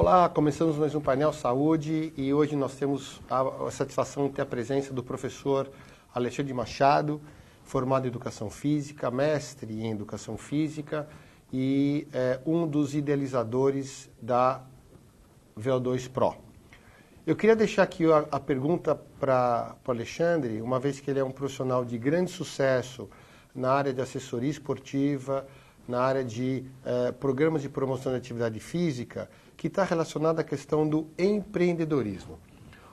Olá, começamos mais um painel Saúde e hoje nós temos a satisfação de ter a presença do professor Alexandre Machado, formado em Educação Física, mestre em Educação Física e é, um dos idealizadores da VO2 Pro. Eu queria deixar aqui a, a pergunta para o Alexandre, uma vez que ele é um profissional de grande sucesso na área de assessoria esportiva, na área de eh, programas de promoção de atividade física, que está relacionado à questão do empreendedorismo.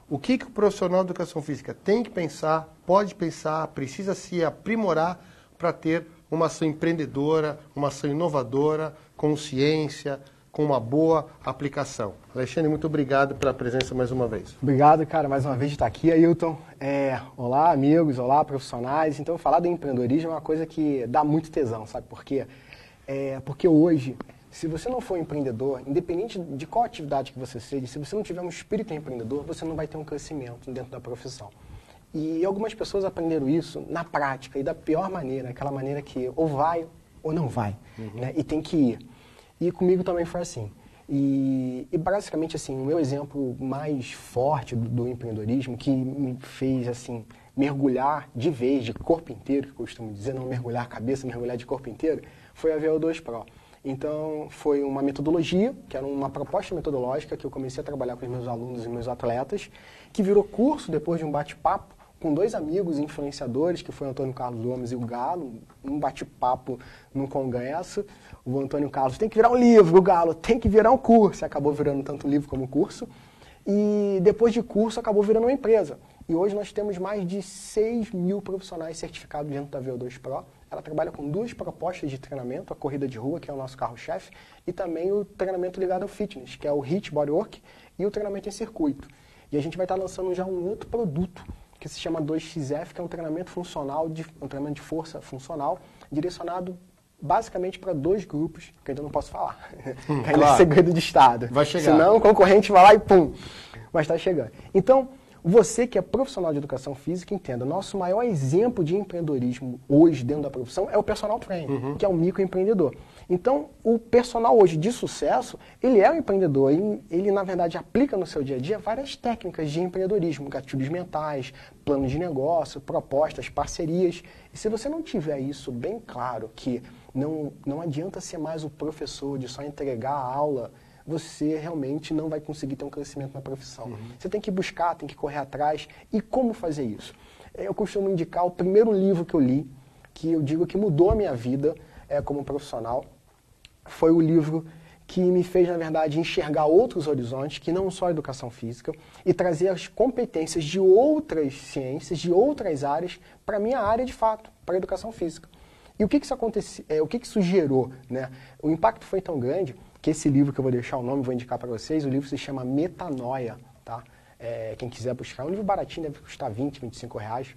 O que, que o profissional de educação física tem que pensar, pode pensar, precisa se aprimorar para ter uma ação empreendedora, uma ação inovadora, com ciência, com uma boa aplicação. Alexandre, muito obrigado pela presença mais uma vez. Obrigado, cara, mais uma vez de estar aqui. Ailton, é, olá, amigos, olá, profissionais. Então, falar do empreendedorismo é uma coisa que dá muito tesão, sabe por quê? É, porque hoje, se você não for empreendedor, independente de qual atividade que você seja, se você não tiver um espírito empreendedor, você não vai ter um crescimento dentro da profissão. E algumas pessoas aprenderam isso na prática e da pior maneira, aquela maneira que ou vai ou não vai, uhum. né? e tem que ir. E comigo também foi assim. E, e, basicamente assim, o meu exemplo mais forte do, do, empreendedorismo, que me fez assim mergulhar de vez, de corpo inteiro, que eu costumo dizer, não mergulhar cabeça, mergulhar de corpo inteiro, foi a VO2 Pro. Então, foi uma metodologia, que era uma proposta metodológica que eu comecei a trabalhar com os meus alunos e meus atletas, que virou curso depois de um bate-papo com dois amigos influenciadores, que foi o Antônio Carlos Gomes e o Galo, um bate-papo no congresso. O Antônio Carlos tem que virar um livro, o Galo tem que virar um curso. Acabou virando tanto livro como curso. E depois de curso, acabou virando uma empresa. E hoje nós temos mais de 6 mil profissionais certificados dentro da VO2 Pro ela trabalha com duas propostas de treinamento, a corrida de rua, que é o nosso carro-chefe, e também o treinamento ligado ao fitness, que é o HIIT Bodywork, e o treinamento em circuito. E a gente vai estar lançando já um outro produto, que se chama 2XF, que é um treinamento funcional, de, um treinamento de força funcional, direcionado basicamente para dois grupos, que eu ainda não posso falar. Hum, ainda é claro. é segredo de Estado. Vai chegar. Senão o concorrente vai lá e pum, vai estar chegando. Então, você que é profissional de educação física, entenda, nosso maior exemplo de empreendedorismo hoje dentro da profissão é o personal trainer, uhum. que é o microempreendedor. Então, o personal hoje de sucesso, ele é um empreendedor, ele, ele na verdade aplica no seu dia a dia várias técnicas de empreendedorismo, gatilhos mentais, planos de negócio, propostas, parcerias. E se você não tiver isso bem claro, que não, não adianta ser mais o professor de só entregar a aula você realmente não vai conseguir ter um crescimento na profissão. Uhum. Você tem que buscar, tem que correr atrás. E como fazer isso? Eu costumo indicar o primeiro livro que eu li, que eu digo que mudou a minha vida é, como profissional, foi o livro que me fez, na verdade, enxergar outros horizontes, que não só a educação física, e trazer as competências de outras ciências, de outras áreas, para a minha área de fato, para a educação física. E o que, que isso aconteceu, é, o que, que isso gerou? Né? O impacto foi tão grande que esse livro que eu vou deixar o nome, vou indicar para vocês, o livro se chama Metanoia, tá? É, quem quiser buscar, é um livro baratinho, deve custar 20, 25 reais.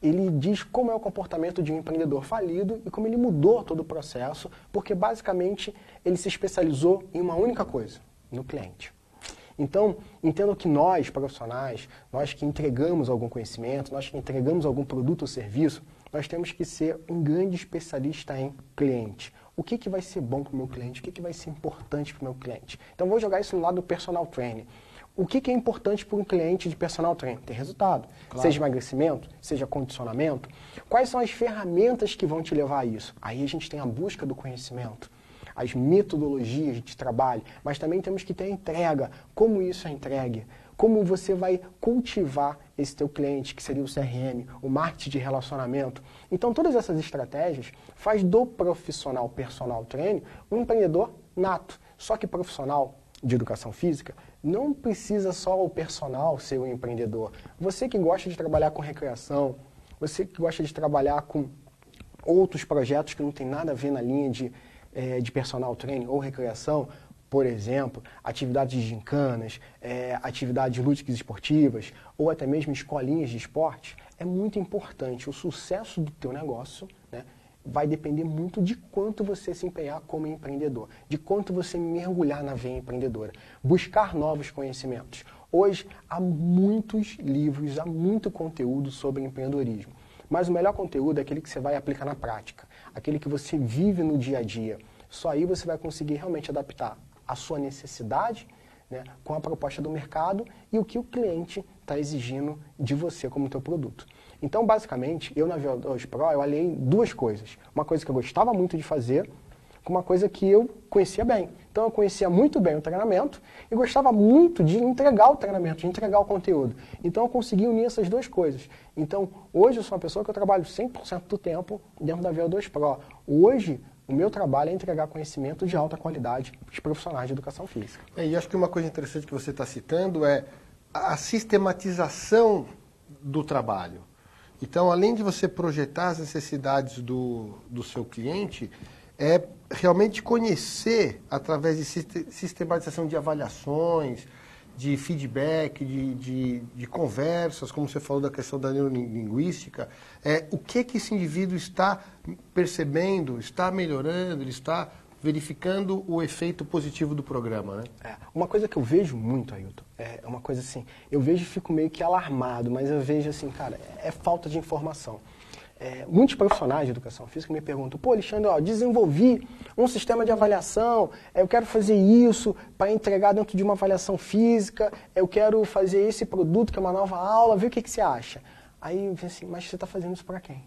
Ele diz como é o comportamento de um empreendedor falido e como ele mudou todo o processo, porque basicamente ele se especializou em uma única coisa, no cliente. Então, entendo que nós, profissionais, nós que entregamos algum conhecimento, nós que entregamos algum produto ou serviço, nós temos que ser um grande especialista em cliente o que, que vai ser bom para o meu cliente, o que, que vai ser importante para o meu cliente. Então, vou jogar isso no lado do personal training. O que, que é importante para um cliente de personal training? Ter resultado. Claro. Seja emagrecimento, seja condicionamento. Quais são as ferramentas que vão te levar a isso? Aí a gente tem a busca do conhecimento, as metodologias de trabalho, mas também temos que ter a entrega. Como isso é entregue? Como você vai cultivar esse teu cliente, que seria o CRM, o marketing de relacionamento. Então, todas essas estratégias faz do profissional personal trainer um empreendedor nato. Só que profissional de educação física não precisa só o personal ser um empreendedor. Você que gosta de trabalhar com recreação, você que gosta de trabalhar com outros projetos que não tem nada a ver na linha de, é, de personal training ou recreação, por exemplo, atividades de gincanas, é, atividades lúdicas esportivas ou até mesmo escolinhas de esporte, é muito importante. O sucesso do teu negócio né, vai depender muito de quanto você se empenhar como empreendedor, de quanto você mergulhar na veia empreendedora, buscar novos conhecimentos. Hoje há muitos livros, há muito conteúdo sobre empreendedorismo, mas o melhor conteúdo é aquele que você vai aplicar na prática, aquele que você vive no dia a dia. Só aí você vai conseguir realmente adaptar a sua necessidade né, com a proposta do mercado e o que o cliente está exigindo de você como teu produto. Então, basicamente, eu na VO2 Pro, eu aliei duas coisas. Uma coisa que eu gostava muito de fazer, com uma coisa que eu conhecia bem. Então, eu conhecia muito bem o treinamento e gostava muito de entregar o treinamento, de entregar o conteúdo. Então, eu consegui unir essas duas coisas. Então, hoje eu sou uma pessoa que eu trabalho 100% do tempo dentro da VO2 Pro. Hoje, o meu trabalho é entregar conhecimento de alta qualidade para os profissionais de educação física. É, e acho que uma coisa interessante que você está citando é a sistematização do trabalho. Então, além de você projetar as necessidades do, do seu cliente, é realmente conhecer, através de sistematização de avaliações, de feedback, de, de, de, conversas, como você falou da questão da neurolinguística, é, o que, que esse indivíduo está percebendo, está melhorando, ele está verificando o efeito positivo do programa, né? É, uma coisa que eu vejo muito, Ailton, é uma coisa assim, eu vejo e fico meio que alarmado, mas eu vejo assim, cara, é falta de informação. É, muitos profissionais de educação física me perguntam, pô, Alexandre, ó, desenvolvi um sistema de avaliação, eu quero fazer isso para entregar dentro de uma avaliação física, eu quero fazer esse produto que é uma nova aula, vê o que, que você acha. Aí, assim, mas você está fazendo isso para quem?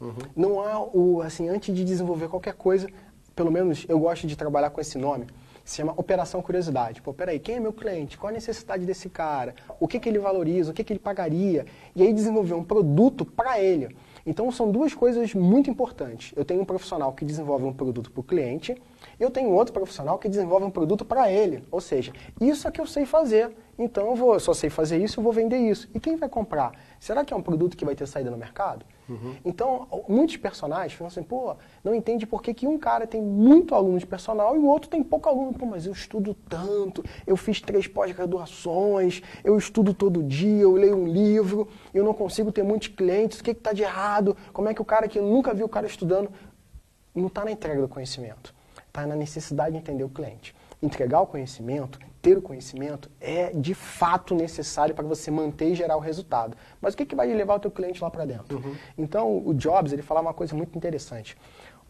Uhum. Não há o, assim, antes de desenvolver qualquer coisa, pelo menos eu gosto de trabalhar com esse nome, se chama Operação Curiosidade. Pô, peraí, quem é meu cliente? Qual a necessidade desse cara? O que, que ele valoriza? O que, que ele pagaria? E aí desenvolver um produto para ele. Então são duas coisas muito importantes. Eu tenho um profissional que desenvolve um produto para o cliente, eu tenho outro profissional que desenvolve um produto para ele. Ou seja, isso é que eu sei fazer. Então eu vou, só sei fazer isso, eu vou vender isso. E quem vai comprar? Será que é um produto que vai ter saída no mercado? Uhum. Então, muitos personagens falam assim, pô, não entende por que, que um cara tem muito aluno de personal e o outro tem pouco aluno. Pô, mas eu estudo tanto, eu fiz três pós-graduações, eu estudo todo dia, eu leio um livro, eu não consigo ter muitos clientes, o que está de errado? Como é que o cara que nunca viu o cara estudando não está na entrega do conhecimento? Está na necessidade de entender o cliente. Entregar o conhecimento ter o conhecimento é de fato necessário para você manter e gerar o resultado. Mas o que, que vai levar o teu cliente lá para dentro? Uhum. Então, o Jobs, ele falava uma coisa muito interessante.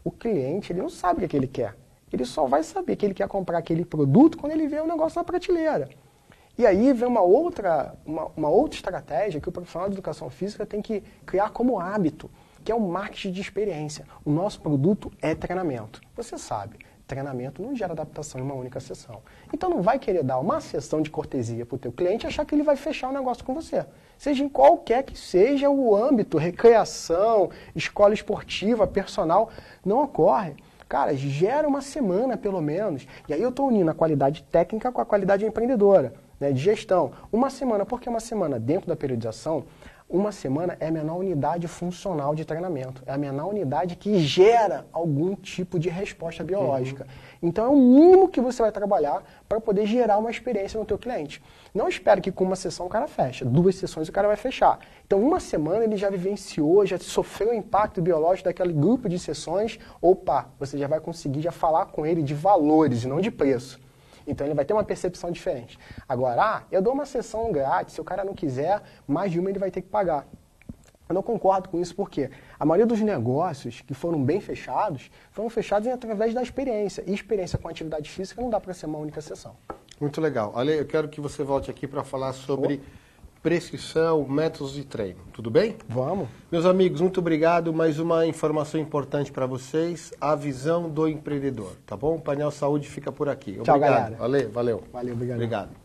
O cliente, ele não sabe o que, é que ele quer. Ele só vai saber que ele quer comprar aquele produto quando ele vê o negócio na prateleira. E aí vem uma outra, uma, uma outra estratégia que o profissional de educação física tem que criar como hábito, que é o marketing de experiência. O nosso produto é treinamento. Você sabe, treinamento não gera adaptação em uma única sessão. Então não vai querer dar uma sessão de cortesia para o teu cliente e achar que ele vai fechar o negócio com você. Seja em qualquer que seja o âmbito, recreação, escola esportiva, personal, não ocorre. Cara, gera uma semana pelo menos. E aí eu estou unindo a qualidade técnica com a qualidade empreendedora, né, de gestão. Uma semana, porque uma semana dentro da periodização, uma semana é a menor unidade funcional de treinamento. É a menor unidade que gera algum tipo de resposta biológica. Uhum. Então é o mínimo que você vai trabalhar para poder gerar uma experiência no teu cliente. Não espere que com uma sessão o cara feche. Duas sessões o cara vai fechar. Então uma semana ele já vivenciou, já sofreu o impacto biológico daquele grupo de sessões. Opa, você já vai conseguir já falar com ele de valores e não de preço. Então ele vai ter uma percepção diferente. Agora, ah, eu dou uma sessão grátis, se o cara não quiser, mais de uma ele vai ter que pagar. Eu não concordo com isso porque a maioria dos negócios que foram bem fechados foram fechados através da experiência. E experiência com atividade física não dá para ser uma única sessão. Muito legal. Ale, eu quero que você volte aqui para falar sobre oh prescrição, métodos de treino. Tudo bem? Vamos. Meus amigos, muito obrigado. Mais uma informação importante para vocês, a visão do empreendedor, tá bom? O painel Saúde fica por aqui. Tchau, obrigado. galera. Valeu, valeu. Valeu, obrigado. Obrigado.